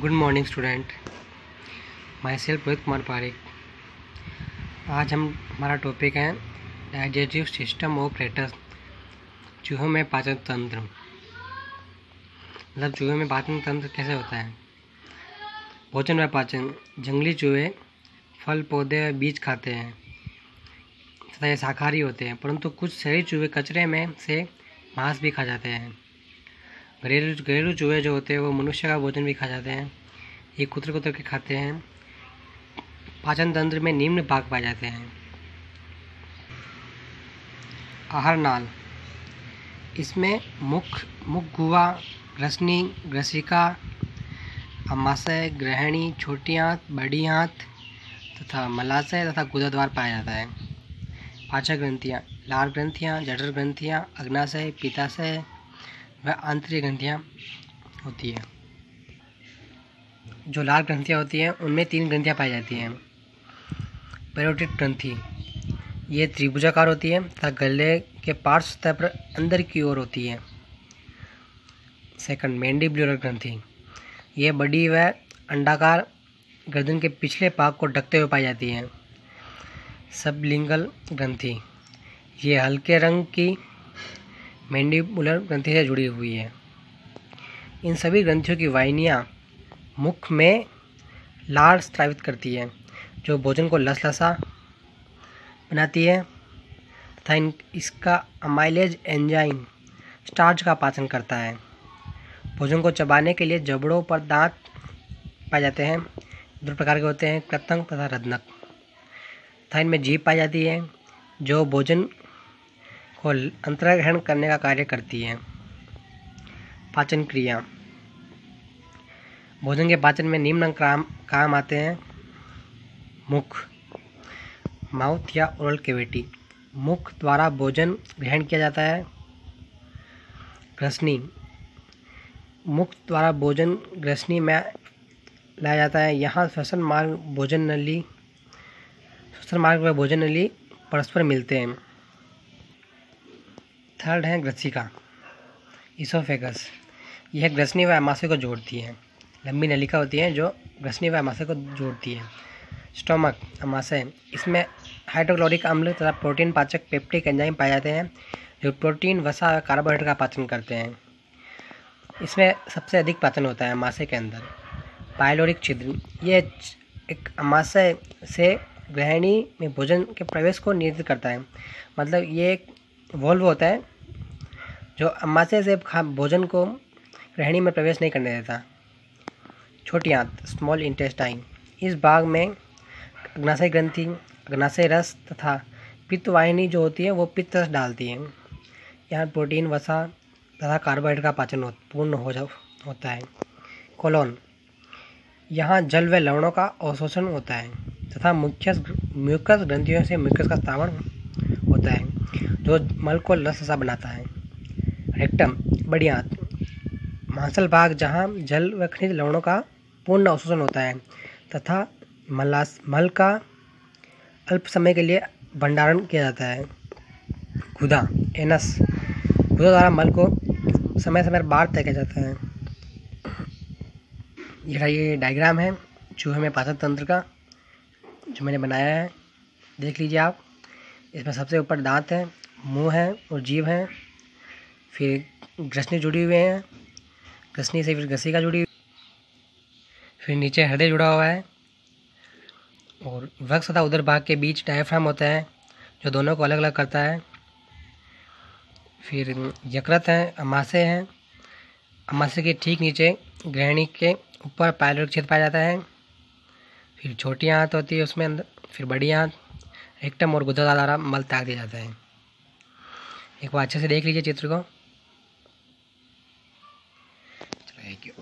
Good morning student myself Rohit Kumar Parik आज हम हमारा टॉपिक है डाइजेस्टिव सिस्टम ऑफ़ रेटस चूहों में पाचन तंत्र। मतलब चूहे में पाचन तंत्र कैसे होता है? भोजन व पाचन, जंगली चूहे, फल, पौधे बीज खाते हैं। तथा ये शाकाहारी होते हैं, परंतु कुछ शहरी चूहे कचरे में से मांस भी खा जाते हैं। घरेलू घरेलू चूहे जो होते हैं, वो मनुष्य का भोजन भी खा जाते हैं। ये कुतर कुतर के खाते हैं। पाचन तंत्र में निम्न भाग पाए जाते हैं। आहार नाल। इसमें मुख मुख गुआ ग्रसनी ग्रसिका, अमाशय ग्रहणी छोटी आंत, बड़ी आंत तथा मलाशय तथा गुदाद्वार पाया जाता है। पाचक ग्रंथियाँ, लाल ग्रंथियाँ, जठर ग्रंथियाँ, अग्नाशय, पिताशय व आंतरिक ग्रंथियाँ होती है। जो लाल ग्रंथियाँ होती हैं, उनमें तीन ग्रंथियाँ पाई जाती हैं। पेरोटिड ग्रंथि, ये त्रिभुजाकार होती है तथा गले के पार्श्व सतह पर अंदर की ओर होती है। सेकंड मैंडिबुलर ग्रंथि, ये बड़ी व अंडाकार गर्दन के पिछले भाग को ढकते हुए पाई जाती है। सबलिंगल ग्रंथि। ये हल्के रंग की मैंडिबुलर ग्रंथि से जुड़ी हुई है। इन सभी ग्रंथियों की वाहिनियाँ मुख में लाल स्त्रावित करती है, जो भोजन को लसलसा बनाती है, तथा इन, इसका अमाइलेज एंजाइम स्टार्च का पाचन करता है। भोजन को चबाने के लिए जबड़ों पर दांत पाए जाते हैं दो प्रकार के होते हैं कृतंग तथा रदनक तथा इनमें जीभ पाई जाती है, जो भोजन को अंतर्ग्रहण करने का कार्य करती है। पाचन क्रिया। भोजन के पाचन में निम्न काम काम आते हैं। मुख। माउथ या ओरल केविटी। मुख द्वारा भोजन ग्रहण किया जाता है। ग्रसनी मुख द्वारा भोजन ग्रसनी में लाया जाता है। यहाँ श्वसन मार्ग, भोजन नली श्वसन मार्ग व भोजन नली परस्पर मिलते हैं। थर्ड है ग्रसिका इसोफेगस यह ग्रसनी व अमाशय को जोड़ती है। लंबी नलिका होती है जो ग्रसनी व अमाशय को जोड़ती है। स्टोमक अमाशय इसमें हाइड्रोक्लोरिक अम्ल तथा प्रोटीन पाचक पेप्टिक एंजाइम पाए जाते हैं, जो प्रोटीन, वसा और कार्बोहाइड्रेट का पाचन करते हैं। इसमें सबसे अधिक पाचन होता है अमाशय के अंदर। पायलोरिक छिद्र। ये एक अमाशय से ग्रहणी में भोजन के प्रवेश को नियंत्रित करता है। मतलब ये एक वॉल्व होता है जो अमाशय से भोजन को गृहिणी में प्रवेश नहीं करने देता। छोटी आंत स्मॉल इंटेस्टाइन इस भाग में अग्नाशय ग्रंथि अग्नाशय रस तथा पित्तवाहिनी जो होती है वो पित्त रस डालती है। यहाँ प्रोटीन वसा तथा कार्बोहाइड्रेट का पाचन हो, पूर्ण हो जा होता है। कोलोन यहाँ जल व लवणों का अवशोषण होता है। तथा मुख्य म्यूकस ग्रंथियों से म्यूकस का स्थावन होता है, जो मल को लससा बनाता है। रेक्टम बड़ी आंत मांसल भाग जहाँ जल व खनिज लवणों का पूर्ण अवशोषण होता है, तथा मलास, मल का अल्प समय के लिए भंडारण किया जाता है। गुदा, एनस, गुदा द्वारा मल को समय समय बाहर तय किया जाता है। ये डायग्राम है, चूहे में पाचन तंत्र का जो मैंने बनाया है, देख लीजिए आप। इसमें सबसे ऊपर दांत है, मुँह है और जीभ है। फिर ग्रसनी जुड़ी हुई है ग्रसनी से फिर घसीका जुड़ी हुई। फिर नीचे हृदय जुड़ा हुआ है और वक्स तथा उधर भाग के बीच डायफ्राम होता है, जो दोनों को अलग अलग करता है। फिर यकृत है, अमाशय हैं। अमाशय के ठीक नीचे ग्रहणी के ऊपर पायलट क्षेत्र पाया जाता है। फिर छोटी आँत होती है उसमें अंदर, फिर बड़ी आँत रेक्टम और गुदा द्वारा मल त्याग दिया जाता है। एक बार अच्छे से देख लीजिए चित्र को। चलो, एक